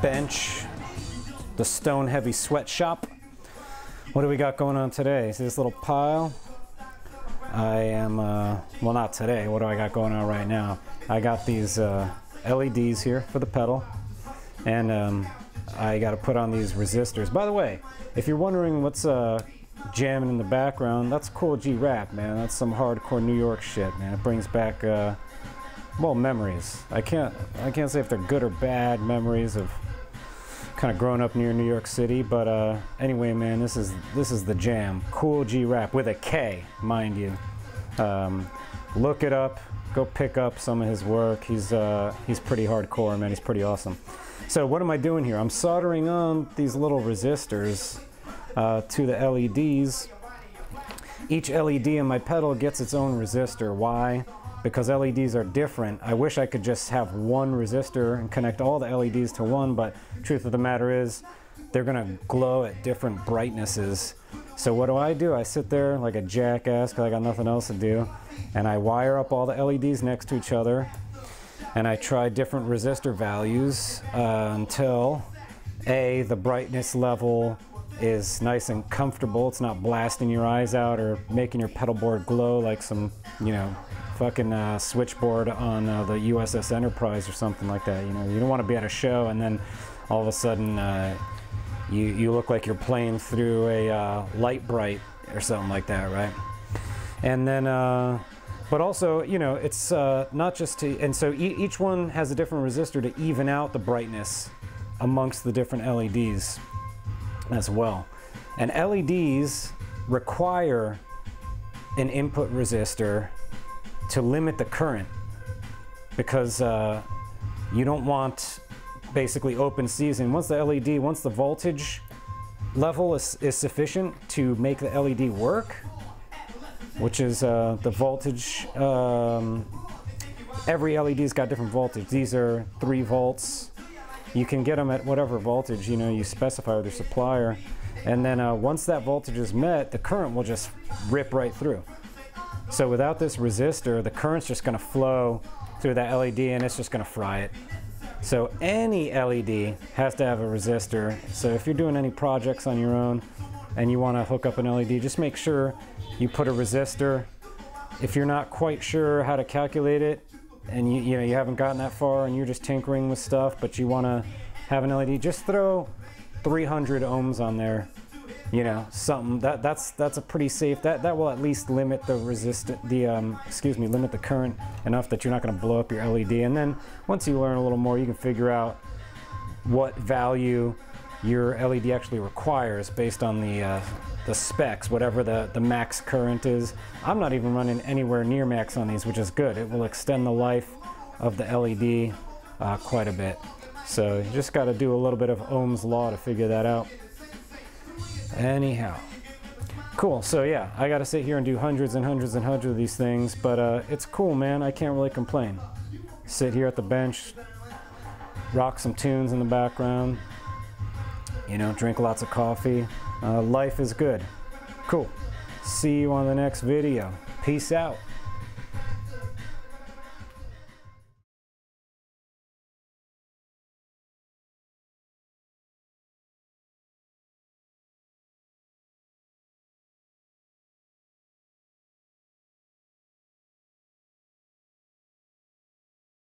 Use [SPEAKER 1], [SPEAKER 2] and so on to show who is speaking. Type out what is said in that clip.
[SPEAKER 1] bench, the Stone Heavy Sweatshop. What do we got going on today? See this little pile? I am, uh, well not today, what do I got going on right now? I got these uh, LEDs here for the pedal and um, I got to put on these resistors. By the way, if you're wondering what's uh, jamming in the background, that's Kool G Rap, man. That's some hardcore New York shit, man. It brings back, uh, well, memories. I can't, I can't say if they're good or bad memories of kind of growing up near New York City, but uh, anyway, man, this is this is the jam. Kool G Rap with a K, mind you. Um, look it up. Go pick up some of his work. He's uh, he's pretty hardcore, man. He's pretty awesome. So what am I doing here? I'm soldering on these little resistors uh, to the LEDs. Each LED in my pedal gets its own resistor. Why? Because LEDs are different. I wish I could just have one resistor and connect all the LEDs to one, but truth of the matter is they're gonna glow at different brightnesses. So what do I do? I sit there like a jackass because I got nothing else to do, and I wire up all the LEDs next to each other, and I try different resistor values uh, until A, the brightness level is nice and comfortable. It's not blasting your eyes out or making your pedal board glow like some, you know, fucking uh, switchboard on uh, the USS Enterprise or something like that. You know, you don't want to be at a show and then all of a sudden uh, you, you look like you're playing through a uh, Lite-Brite or something like that, right? And then, uh, but also, you know, it's uh, not just to, and so e each one has a different resistor to even out the brightness amongst the different LEDs as well. And LEDs require an input resistor to limit the current because uh, you don't want basically open season. Once the LED, once the voltage level is, is sufficient to make the LED work, which is uh, the voltage, um, every LED's got different voltage. These are three volts. You can get them at whatever voltage, you know, you specify with your supplier. And then uh, once that voltage is met, the current will just rip right through. So without this resistor, the current's just gonna flow through that LED and it's just gonna fry it. So any LED has to have a resistor. So if you're doing any projects on your own and you wanna hook up an LED, just make sure you put a resistor. If you're not quite sure how to calculate it and you, you know you haven't gotten that far and you're just tinkering with stuff, but you wanna have an LED, just throw 300 ohms on there you know something. That that's that's a pretty safe that that will at least limit the resist the um, excuse me limit the current enough that you're not going to blow up your LED and then once you learn a little more you can figure out what value your LED actually requires based on the uh, the specs whatever the the max current is I'm not even running anywhere near max on these which is good it will extend the life of the LED uh, quite a bit so you just got to do a little bit of Ohm's law to figure that out Anyhow. Cool, so yeah, I gotta sit here and do hundreds and hundreds and hundreds of these things, but uh, it's cool, man. I can't really complain. Sit here at the bench, rock some tunes in the background, you know, drink lots of coffee. Uh, life is good. Cool. See you on the next video. Peace out.